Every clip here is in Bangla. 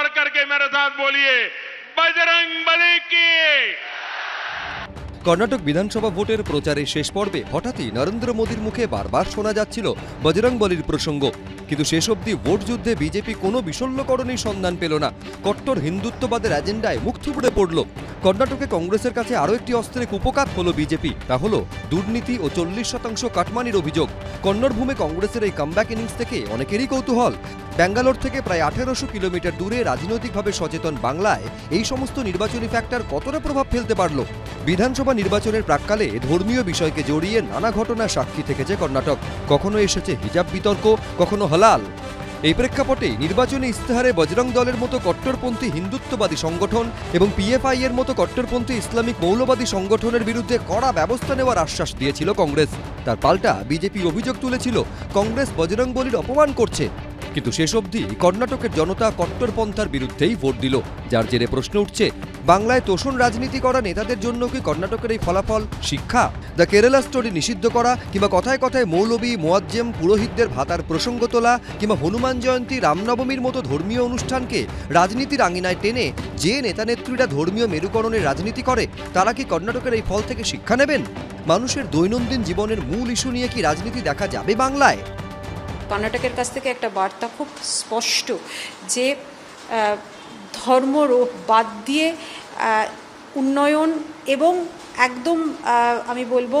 बढ़ करके मेरे साथ बोलिए बजरंग बली की কর্ণাটক বিধানসভা ভোটের প্রচারের শেষ পর্বে হঠাৎই নরেন্দ্র মোদীর মুখে বারবার শোনা যাচ্ছিল বজরং বলির প্রসঙ্গ কিন্তু শেষ অবধি ভোট যুদ্ধে বিজেপি কোনো বিশল্যকরণের সন্ধান পেল না কট্টর হিন্দুত্ববাদের এজেন্ডায় মুখ থুবড়ে পড়ল কর্ণাটকে কংগ্রেসের কাছে আরও একটি অস্ত্রে কুপকাত হলো বিজেপি তা হলো দুর্নীতি ও চল্লিশ শতাংশ কাটমানির অভিযোগ কন্নড় ভূমে কংগ্রেসের এই কামব্যাক ইনিংস থেকে অনেকেরই কৌতূহল ব্যাঙ্গালোর থেকে প্রায় আঠেরোশো কিলোমিটার দূরে রাজনৈতিকভাবে সচেতন বাংলায় এই সমস্ত নির্বাচনী ফ্যাক্টর কতটা প্রভাব ফেলতে পারল? বিধানসভা নির্বাচনের প্রাককালে ধর্মীয় বিষয়কে জড়িয়ে নানা ঘটনার সাক্ষী থেকেছে কর্ণাটক। কখনো এসেছে হিজাব বিতর্ক, কখনো হলাল। এই প্রেক্ষাপটে নির্বাচনী ইস্তেহারে বজরং দলের মতো কট্টরপন্থী হিন্দুত্ববাদী সংগঠন এবং পিএফআই এর মতো কট্টরপন্থী ইসলামিক মৌলবাদী সংগঠনের বিরুদ্ধে কড়া ব্যবস্থা নেওয়ার আশ্বাস দিয়েছিল কংগ্রেস। তার পাল্টা বিজেপি অভিযোগ তুলেছিল, কংগ্রেস বজরং বলির অপমান করছে। কিন্তু শেষ অবধি কর্ণাটকের জনতা কট্টরপন্থার বিরুদ্ধেই ভোট দিল, যার জেরে প্রশ্ন উঠছে, বাংলায় তোষণ রাজনীতি করা নেতাদের জন্য কি কর্ণাটকের এই ফলাফল শিক্ষা? দ্য কেরালা স্টোরি নিষিদ্ধ করা কিংবা কথায় কথায় মৌলবী, মোয়াজ্জেম, পুরোহিতদের ভাতার প্রসঙ্গ তোলা কিংবা হনুমান জয়ন্তী, রামনবমীর মতো ধর্মীয় অনুষ্ঠানকে রাজনীতির আঙিনায় টেনে যে নেতানেত্রীরা ধর্মীয় মেরুকরণের রাজনীতি করে, তারা কি কর্ণাটকের এই ফল থেকে শিক্ষা নেবেন? মানুষের দৈনন্দিন জীবনের মূল ইস্যু নিয়ে কি রাজনীতি দেখা যাবে বাংলায়? কর্ণাটকের কাছ থেকে একটা বার্তা খুব স্পষ্ট যে ধর্মরোপ বাদ দিয়ে উন্নয়ন এবং একদম আমি বলব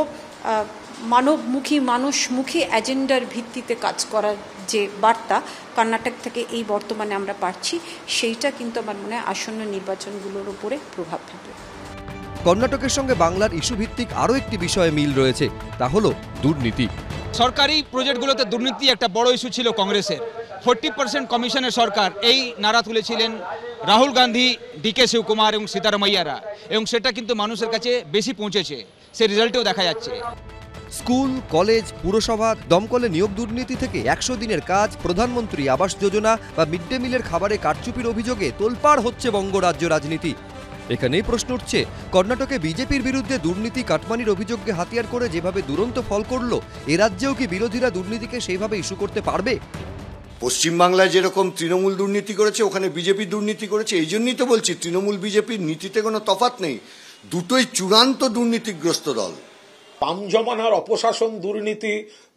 মানবমুখী, মানুষমুখী এজেন্ডার ভিত্তিতে কাজ করার যে বার্তা কর্ণাটক থেকে এই বর্তমানে আমরা পাচ্ছি, সেইটা কিন্তু আমার মনে হয় আসন্ন নির্বাচনগুলোর উপরে প্রভাব ফেলবে। কর্ণাটকের সঙ্গে বাংলার ইস্যু ভিত্তিক আরও একটি বিষয়ে মিল রয়েছে, তা হলো দুর্নীতি। সরকারি প্রজেক্টগুলোতে দুর্নীতি একটা বড় ইস্যু ছিল কংগ্রেসের। ফোর্টি পার্সেন্ট কমিশনের সরকার এই নারা তুলেছিলেন রাহুল গান্ধী ডিকে শিবকুমার এবং সীতারামাইয়ারা এবং সেটা কিন্তু মানুষের কাছে বেশি পৌঁছেছে সে রেজাল্টেও দেখা যাচ্ছে। স্কুল, কলেজ, পুরসভা, দমকলে নিয়োগ দুর্নীতি থেকে একশো দিনের কাজ, প্রধানমন্ত্রী আবাস যোজনা বা মিড ডে মিলের খাবারে কারচুপির অভিযোগে তোলপাড় হচ্ছে বঙ্গরাজ্য রাজনীতি। এখানেই প্রশ্ন উঠছে, কর্ণাটকে বিজেপির বিরুদ্ধে দুর্নীতি কাটমানির অভিযোগকে হাতিয়ার করে যেভাবে দুরন্ত ফল করল, এ রাজ্যেও কি বিরোধীরা দুর্নীতিকে সেইভাবে ইস্যু করতে পারবে? পশ্চিমবাংলায় যেরকম তৃণমূল দুর্নীতি করেছে, ওখানে বিজেপি দুর্নীতি করেছে, এই জন্যই তো বলছি, তৃণমূল বিজেপির নীতিতে কোনো তফাত নেই। দুটোই চূড়ান্ত দুর্নীতিগ্রস্ত দল। বাম জমানার অপশাসন দুর্নীতি,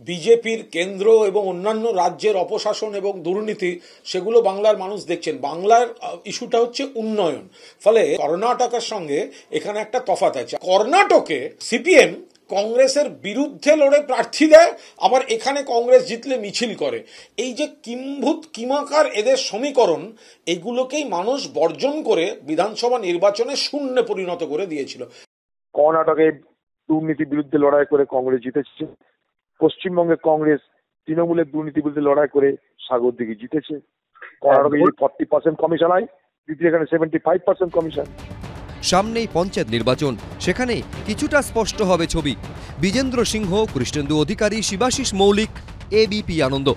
বিজেপির কেন্দ্র এবং অন্যান্য রাজ্যের অপশাসন এবং দুর্নীতি, সেগুলো বাংলার মানুষ দেখছেন। বাংলার ইস্যুটা হচ্ছে উন্নয়ন। ফলে কর্ণাটকের সঙ্গে এখানে একটা তফাৎ আছে। কর্ণাটকে সিপিএম কংগ্রেসের বিরুদ্ধে লড়ে প্রার্থী দেয়, আবার এখানে কংগ্রেস জিতলে মিছিল করে। এই যে কিম্ভূত, কিমাকার এদের সমীকরণ, এগুলোকেই মানুষ বর্জন করে বিধানসভা নির্বাচনে শূন্যে পরিণত করে দিয়েছিল। কর্ণাটকে দুর্নীতির বিরুদ্ধে লড়াই করে কংগ্রেস জিতেছে। পশ্চিমবঙ্গে কংগ্রেস তৃণমূলের দুর্নীতির বিরুদ্ধে লড়াই করে সাগর দিকে জিতেছে। ফর্টি পার্সেন্ট কমিশন দিদি এখানে সেভেন্টি ফাইভ পার্সেন্ট কমিশন সামনেই পঞ্চায়েত নির্বাচন সেখানে কিছুটা স্পষ্ট হবে ছবি। বিজেন্দ্র সিংহ, কৃষ্ণেন্দু অধিকারী, শিবাশিস মৌলিক এবিপি আনন্দ।